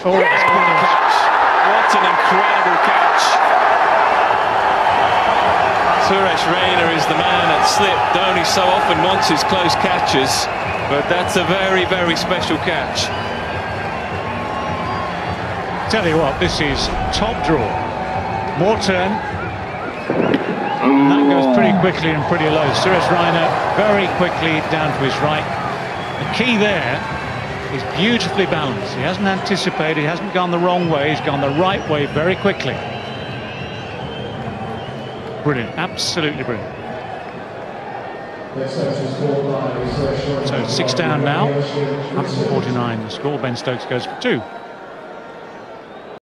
Oh, that's brilliant. What an incredible catch. Suresh Raina is the man that slipped. Dhoni so often wants his close catches, but that's a very, very special catch. Tell you what, this is top draw. More turn. And that goes pretty quickly and pretty low. Suresh Raina very quickly down to his right. The key there is beautifully balanced. He hasn't anticipated, he hasn't gone the wrong way, he's gone the right way very quickly. Brilliant, absolutely brilliant. So six down now, 149 the score. Ben Stokes goes for two.